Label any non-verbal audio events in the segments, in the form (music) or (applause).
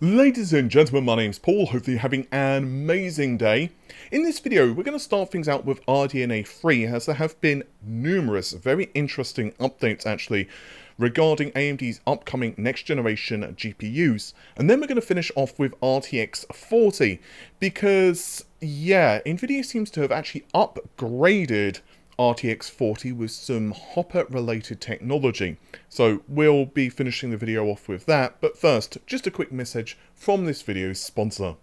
Ladies and gentlemen, my name's Paul, hopefully you're having an amazing day. In this video, we're going to start things out with RDNA 3, as there have been numerous very interesting updates actually regarding AMD's upcoming next generation GPUs. And then we're going to finish off with RTX 40, because yeah, NVIDIA seems to have actually upgraded RTX 40 with some Hopper related technology. So we'll be finishing the video off with that, but first, just a quick message from this video's sponsor.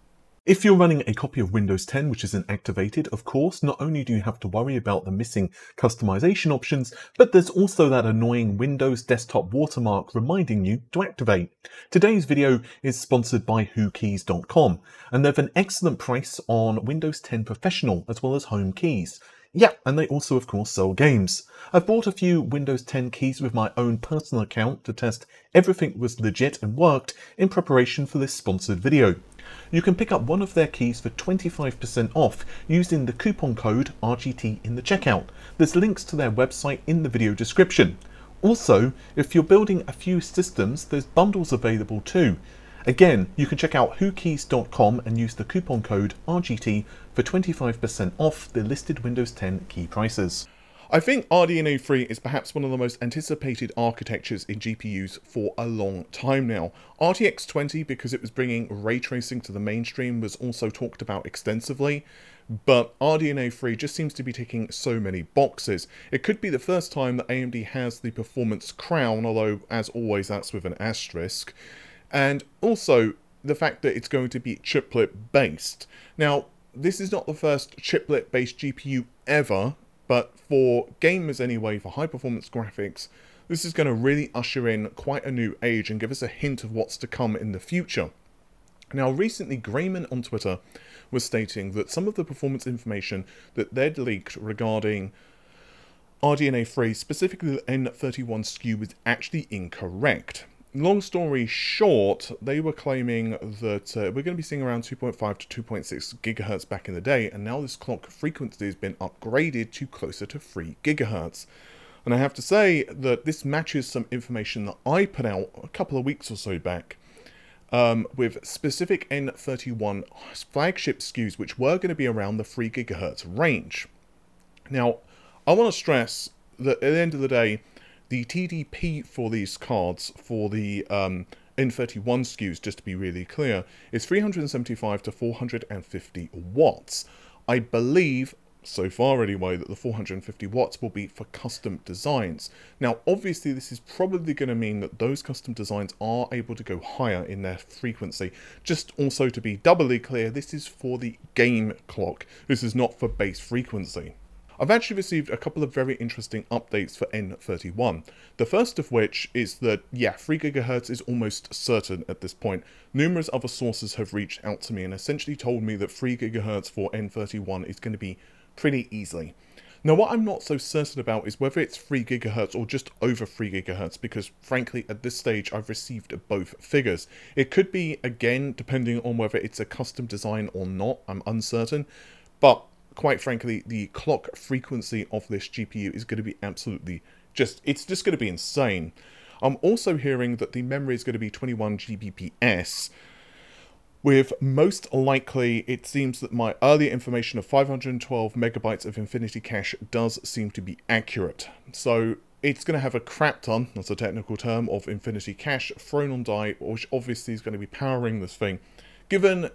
If you're running a copy of Windows 10 which isn't activated, of course, not only do you have to worry about the missing customization options, but there's also that annoying Windows desktop watermark reminding you to activate. Today's video is sponsored by WhoKeys.com, and they've an excellent price on Windows 10 Professional as well as Home Keys. Yeah, and they also of course sell games. I've bought a few Windows 10 keys with my own personal account to test everything was legit and worked in preparation for this sponsored video. You can pick up one of their keys for 25% off using the coupon code RGT in the checkout. There's links to their website in the video description. Also, if you're building a few systems, there's bundles available too. Again, you can check out whokeys.com and use the coupon code RGT for 25% off the listed Windows 10 key prices. I think RDNA 3 is perhaps one of the most anticipated architectures in GPUs for a long time now. RTX 20, because it was bringing ray tracing to the mainstream, was also talked about extensively, but RDNA 3 just seems to be ticking so many boxes. It could be the first time that AMD has the performance crown, although as always that's with an asterisk and also the fact that it's going to be chiplet based. Now, this is not the first chiplet based GPU ever, but for gamers anyway, for high performance graphics, this is going to really usher in quite a new age and give us a hint of what's to come in the future. Now, recently, Greymon on Twitter was stating that some of the performance information that they'd leaked regarding RDNA 3, specifically the N31 SKU, was actually incorrect long story short, they were claiming that uh, we're going to be seeing around 2.5 to 2.6 gigahertz back in the day, and now this clock frequency has been upgraded to closer to 3 gigahertz. And I have to say that this matches some information that I put out a couple of weeks or so back um, with specific N31 flagship SKUs, which were going to be around the 3 gigahertz range. Now, I want to stress that at the end of the day, the TDP for these cards, for the um, N31 SKUs, just to be really clear, is 375 to 450 watts. I believe, so far anyway, that the 450 watts will be for custom designs. Now, obviously, this is probably going to mean that those custom designs are able to go higher in their frequency. Just also to be doubly clear, this is for the game clock. This is not for base frequency. I've actually received a couple of very interesting updates for N31. The first of which is that, yeah, 3 GHz is almost certain at this point. Numerous other sources have reached out to me and essentially told me that 3 GHz for N31 is going to be pretty easily. Now what I'm not so certain about is whether it's 3 GHz or just over 3 GHz because frankly at this stage I've received both figures. It could be again depending on whether it's a custom design or not, I'm uncertain, but quite frankly, the clock frequency of this GPU is going to be absolutely just, it's just going to be insane. I'm also hearing that the memory is going to be 21 Gbps, with most likely, it seems that my earlier information of 512 megabytes of Infinity Cache does seem to be accurate. So it's going to have a crap ton, that's a technical term, of Infinity Cache thrown on die, which obviously is going to be powering this thing. Given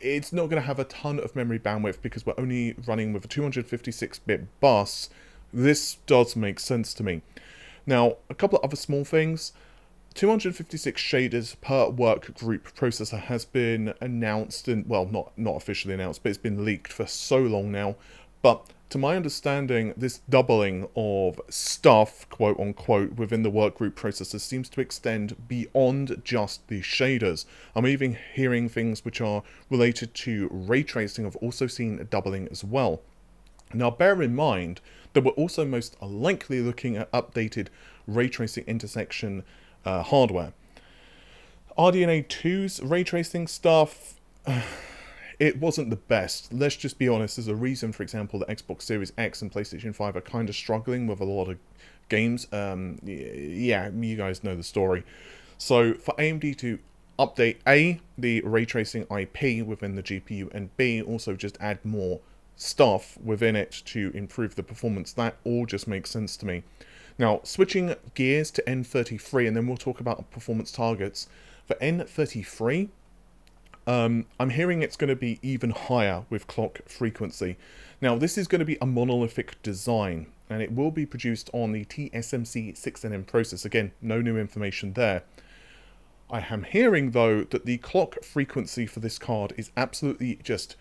it's not going to have a ton of memory bandwidth because we're only running with a 256-bit bus. This does make sense to me. Now, a couple of other small things. 256 shaders per work group processor has been announced and well not not officially announced but it's been leaked for so long now but to my understanding, this doubling of stuff, quote unquote, within the workgroup processor seems to extend beyond just the shaders. I'm even hearing things which are related to ray tracing. I've also seen a doubling as well. Now, bear in mind that we're also most likely looking at updated ray tracing intersection uh, hardware. RDNA 2's ray tracing stuff (sighs) it wasn't the best. Let's just be honest. There's a reason, for example, that Xbox Series X and PlayStation 5 are kind of struggling with a lot of games. Um, yeah, you guys know the story. So for AMD to update A, the ray tracing IP within the GPU, and B, also just add more stuff within it to improve the performance. That all just makes sense to me. Now, switching gears to N33, and then we'll talk about performance targets. For N33, um, I'm hearing it's going to be even higher with clock frequency. Now, this is going to be a monolithic design, and it will be produced on the TSMC 6nm process. Again, no new information there. I am hearing, though, that the clock frequency for this card is absolutely just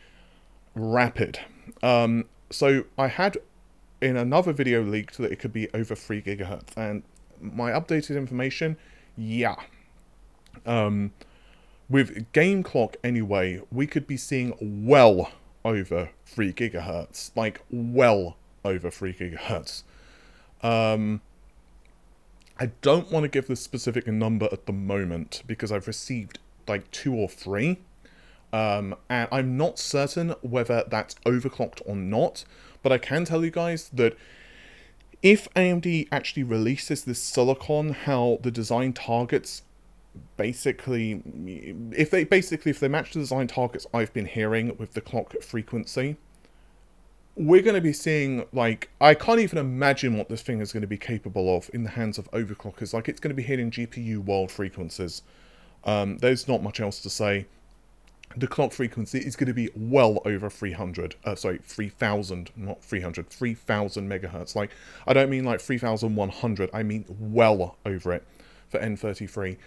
rapid. Um, so I had in another video leaked that it could be over 3 gigahertz, and my updated information, yeah. Um, with game clock anyway, we could be seeing well over 3 gigahertz, like well over 3 gigahertz. Um, I don't want to give the specific number at the moment because I've received like two or three. Um, and I'm not certain whether that's overclocked or not, but I can tell you guys that if AMD actually releases this silicon, how the design targets basically, if they basically if they match the design targets I've been hearing with the clock frequency, we're going to be seeing, like, I can't even imagine what this thing is going to be capable of in the hands of overclockers. Like, it's going to be hitting GPU world frequencies. Um, there's not much else to say. The clock frequency is going to be well over 300, uh, sorry, 3000, not 300, 3000 megahertz. Like, I don't mean like 3100, I mean well over it for N33.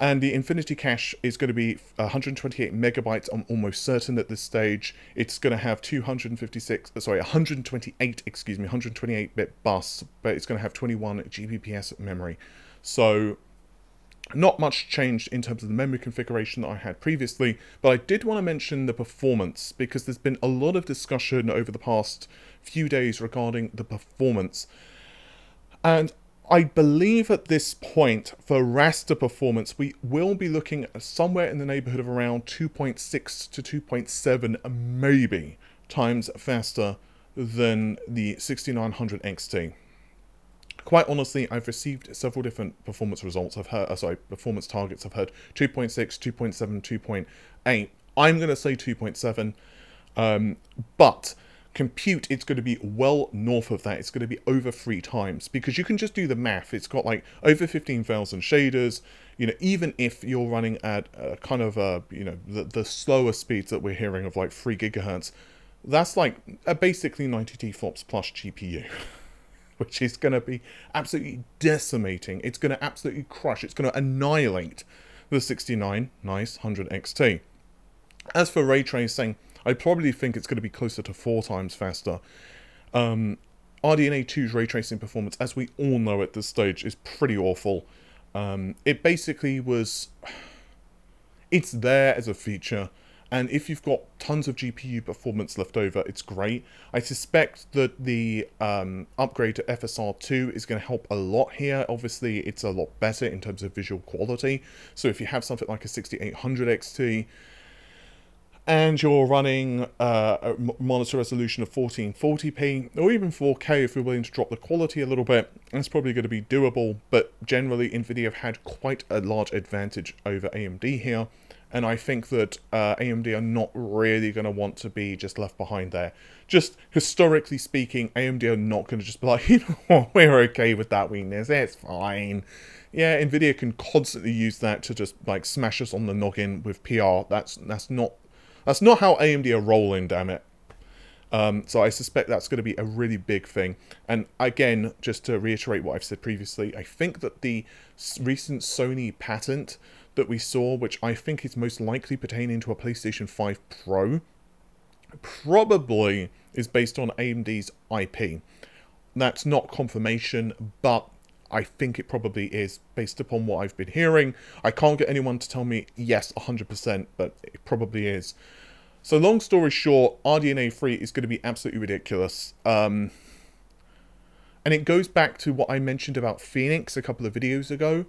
And the Infinity Cache is going to be 128 megabytes. I'm almost certain at this stage. It's going to have 256, uh, sorry, 128, excuse me, 128-bit bus, but it's going to have 21 GBps memory. So not much changed in terms of the memory configuration that I had previously, but I did want to mention the performance because there's been a lot of discussion over the past few days regarding the performance. And I believe at this point, for raster performance, we will be looking somewhere in the neighborhood of around 2.6 to 2.7, maybe, times faster than the 6900 XT. Quite honestly, I've received several different performance results. I've heard, uh, sorry, performance targets. I've heard 2.6, 2.7, 2.8. I'm going to say 2.7, um, but compute, it's going to be well north of that. It's going to be over three times because you can just do the math. It's got like over 15,000 shaders. You know, even if you're running at a kind of a, you know, the, the slower speeds that we're hearing of like 3 gigahertz, that's like a basically 90 T-flops plus GPU. (laughs) which is going to be absolutely decimating. It's going to absolutely crush. It's going to annihilate the 69 nice 100 XT. As for ray tracing, I probably think it's going to be closer to four times faster. Um, RDNA 2's ray tracing performance, as we all know at this stage, is pretty awful. Um, it basically was... It's there as a feature, and if you've got tons of GPU performance left over, it's great. I suspect that the um, upgrade to FSR2 is going to help a lot here. Obviously, it's a lot better in terms of visual quality. So if you have something like a 6800 XT, and you're running uh, a monitor resolution of 1440p or even 4K if you're willing to drop the quality a little bit, that's probably going to be doable, but generally NVIDIA have had quite a large advantage over AMD here, and I think that uh, AMD are not really going to want to be just left behind there. Just historically speaking, AMD are not going to just be like, (laughs) you know what, we're okay with that weakness, it's fine. Yeah, NVIDIA can constantly use that to just like smash us on the noggin with PR. That's that's not that's not how AMD are rolling, damn it. Um, so I suspect that's going to be a really big thing. And again, just to reiterate what I've said previously, I think that the recent Sony patent that we saw, which I think is most likely pertaining to a PlayStation 5 Pro, probably is based on AMD's IP. That's not confirmation, but I think it probably is based upon what I've been hearing. I can't get anyone to tell me yes 100%, but it probably is. So long story short, RDNA 3 is going to be absolutely ridiculous. Um, and it goes back to what I mentioned about Phoenix a couple of videos ago.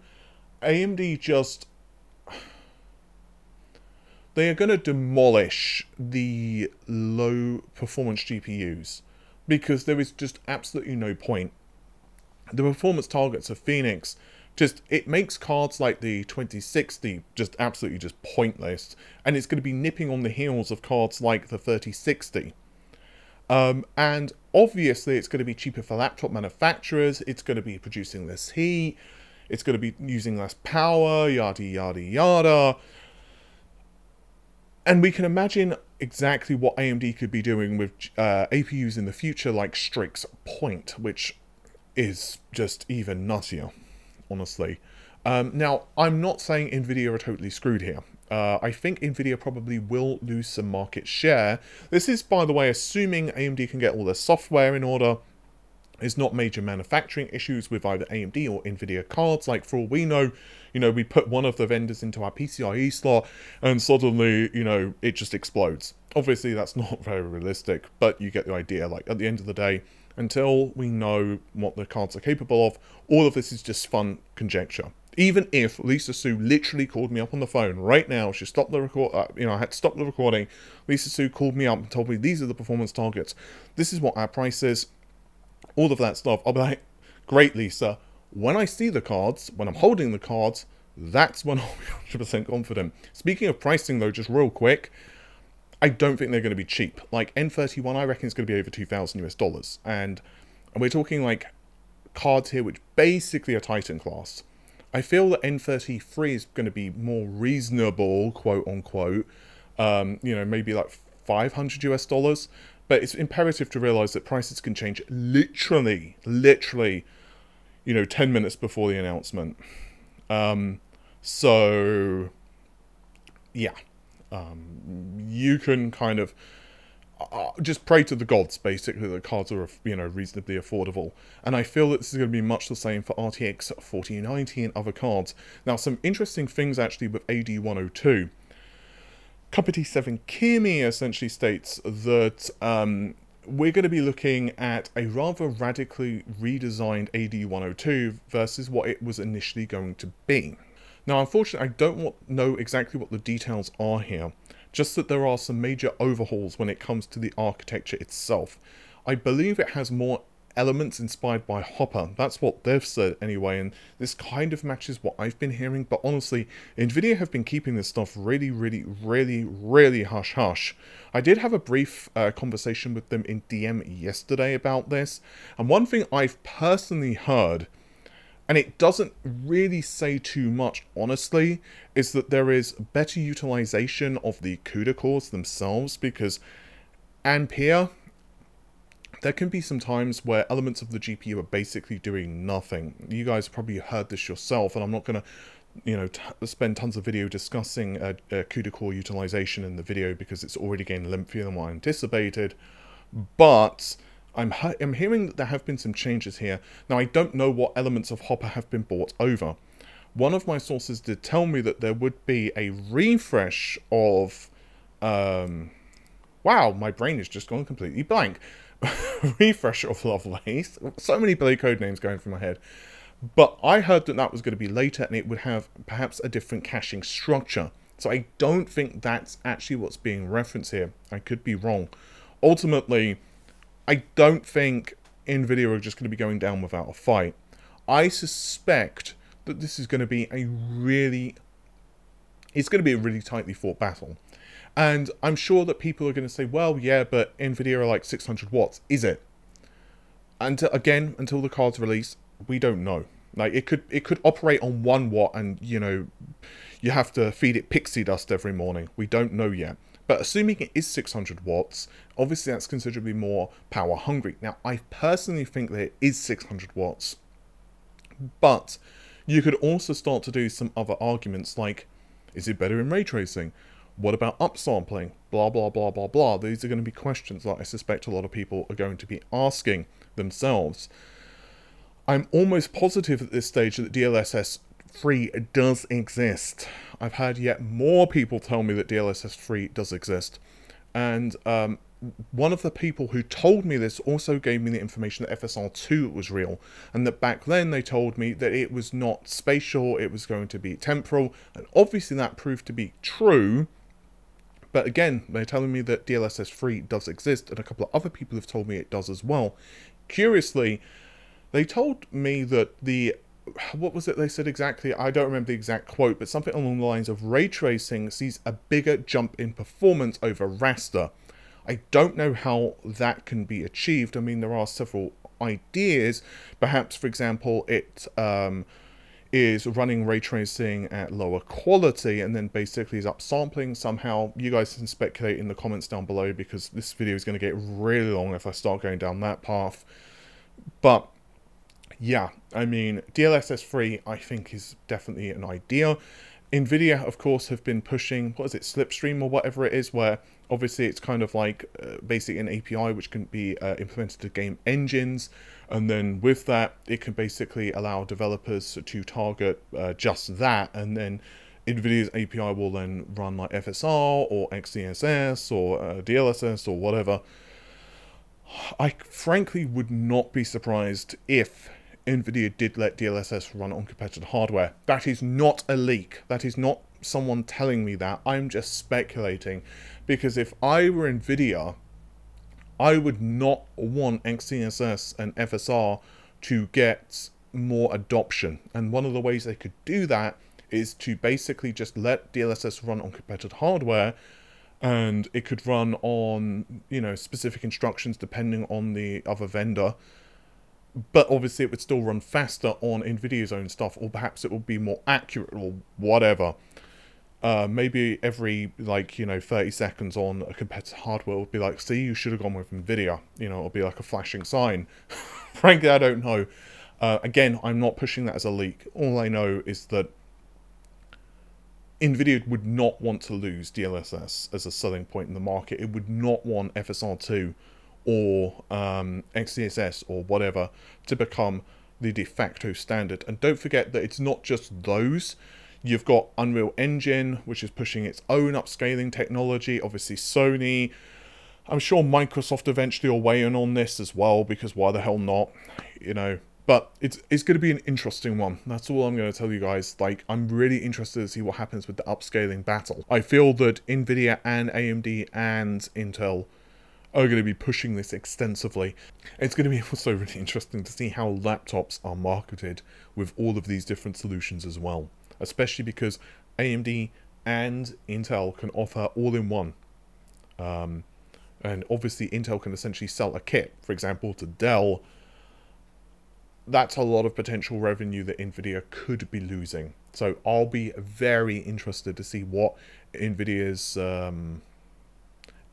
AMD just... (sighs) They are going to demolish the low performance GPUs because there is just absolutely no point the performance targets of Phoenix just it makes cards like the 2060 just absolutely just pointless. And it's going to be nipping on the heels of cards like the 3060 um, and obviously it's going to be cheaper for laptop manufacturers it's going to be producing less heat it's going to be using less power yada yada yada. And we can imagine exactly what AMD could be doing with uh, APUs in the future like Strix Point which is just even nuttier honestly. Um, now, I'm not saying NVIDIA are totally screwed here. Uh, I think NVIDIA probably will lose some market share. This is, by the way, assuming AMD can get all their software in order. There's not major manufacturing issues with either AMD or NVIDIA cards. Like, for all we know, you know, we put one of the vendors into our PCIe slot and suddenly, you know, it just explodes. Obviously, that's not (laughs) very realistic, but you get the idea. Like, at the end of the day, until we know what the cards are capable of, all of this is just fun conjecture. Even if Lisa Su literally called me up on the phone right now, she stopped the record, uh, you know, I had to stop the recording. Lisa Su called me up and told me these are the performance targets. This is what our price is. All of that stuff. I'll be like, great, Lisa. When I see the cards, when I'm holding the cards, that's when I'll be (laughs) 100% confident. Speaking of pricing, though, just real quick, I don't think they're going to be cheap. Like N31, I reckon it's going to be over 2,000 US dollars. And we're talking like cards here which basically are Titan class. I feel that N33 is going to be more reasonable, quote unquote. Um, you know, maybe like 500 US dollars. But it's imperative to realize that prices can change literally, literally, you know, 10 minutes before the announcement. Um, so, yeah um, you can kind of uh, just pray to the gods, basically, the cards are, you know, reasonably affordable. And I feel that this is going to be much the same for RTX 4090 and other cards. Now, some interesting things, actually, with AD102. Kopite7kimi essentially states that um, we're going to be looking at a rather radically redesigned AD102 versus what it was initially going to be. Now, unfortunately, I don't know exactly what the details are here, just that there are some major overhauls when it comes to the architecture itself. I believe it has more elements inspired by Hopper. That's what they've said anyway, and this kind of matches what I've been hearing, but honestly, NVIDIA have been keeping this stuff really, really, really, really hush-hush. I did have a brief uh, conversation with them in DM yesterday about this, and one thing I've personally heard and it doesn't really say too much, honestly, is that there is better utilization of the CUDA cores themselves because Ampere, there can be some times where elements of the GPU are basically doing nothing. You guys probably heard this yourself, and I'm not going to you know, spend tons of video discussing uh, uh, CUDA core utilization in the video because it's already getting lengthier than what I anticipated. But I'm, I'm hearing that there have been some changes here. Now, I don't know what elements of Hopper have been brought over. One of my sources did tell me that there would be a refresh of... Um, wow, my brain has just gone completely blank. (laughs) refresh of Lovelace. So many Blade code names going through my head. But I heard that that was going to be later and it would have perhaps a different caching structure. So I don't think that's actually what's being referenced here. I could be wrong. Ultimately, I don't think Nvidia are just going to be going down without a fight. I suspect that this is going to be a really, it's going to be a really tightly fought battle. And I'm sure that people are going to say, well, yeah, but Nvidia are like 600 watts. Is it? And uh, again, until the cards release, we don't know. Like it could it could operate on one watt, and you know, you have to feed it pixie dust every morning. We don't know yet. But assuming it is 600 watts, obviously that's considerably more power hungry. Now, I personally think that it is 600 watts, but you could also start to do some other arguments like, is it better in ray tracing? What about upsampling? Blah, blah, blah, blah, blah. These are going to be questions that I suspect a lot of people are going to be asking themselves. I'm almost positive at this stage that DLSS 3 does exist. I've had yet more people tell me that DLSS 3 does exist. And um, one of the people who told me this also gave me the information that FSR2 was real. And that back then they told me that it was not spatial, it was going to be temporal. And obviously that proved to be true. But again, they're telling me that DLSS 3 does exist, and a couple of other people have told me it does as well. Curiously, they told me that the what was it they said exactly? I don't remember the exact quote, but something along the lines of ray tracing sees a bigger jump in performance over raster. I don't know how that can be achieved. I mean, there are several ideas. Perhaps, for example, it um, is running ray tracing at lower quality and then basically is upsampling somehow. You guys can speculate in the comments down below because this video is going to get really long if I start going down that path. But yeah, I mean, DLSS 3 I think is definitely an idea. NVIDIA, of course, have been pushing, what is it, Slipstream or whatever it is, where obviously it's kind of like uh, basically an API which can be uh, implemented to game engines. And then with that, it can basically allow developers to target uh, just that. And then NVIDIA's API will then run like FSR or XeSS or uh, DLSS or whatever. I frankly would not be surprised if NVIDIA did let DLSS run on competitive hardware. That is not a leak. That is not someone telling me that. I'm just speculating. Because if I were NVIDIA, I would not want XeSS and FSR to get more adoption. And one of the ways they could do that is to basically just let DLSS run on competitive hardware and it could run on, you know, specific instructions depending on the other vendor but obviously it would still run faster on NVIDIA's own stuff, or perhaps it would be more accurate, or whatever. Uh, maybe every, like, you know, 30 seconds on a competitor hardware would be like, see, you should have gone with NVIDIA. You know, it'll be like a flashing sign. (laughs) Frankly, I don't know. Uh, again, I'm not pushing that as a leak. All I know is that NVIDIA would not want to lose DLSS as a selling point in the market. It would not want FSR2 or um, XeSS or whatever to become the de facto standard. And don't forget that it's not just those. You've got Unreal Engine, which is pushing its own upscaling technology. Obviously, Sony. I'm sure Microsoft eventually will weigh in on this as well, because why the hell not? You know, but it's it's going to be an interesting one. That's all I'm going to tell you guys. Like, I'm really interested to see what happens with the upscaling battle. I feel that NVIDIA and AMD and Intel are going to be pushing this extensively. It's going to be (laughs) also really interesting to see how laptops are marketed with all of these different solutions as well, especially because AMD and Intel can offer all-in-one. Um, and obviously Intel can essentially sell a kit, for example, to Dell. That's a lot of potential revenue that NVIDIA could be losing. So I'll be very interested to see what NVIDIA's um,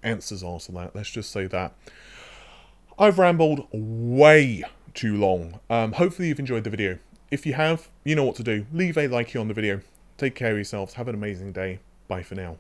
answers are to that. Let's just say that. I've rambled way too long. Um, hopefully you've enjoyed the video. If you have, you know what to do. Leave a like here on the video. Take care of yourselves. Have an amazing day. Bye for now.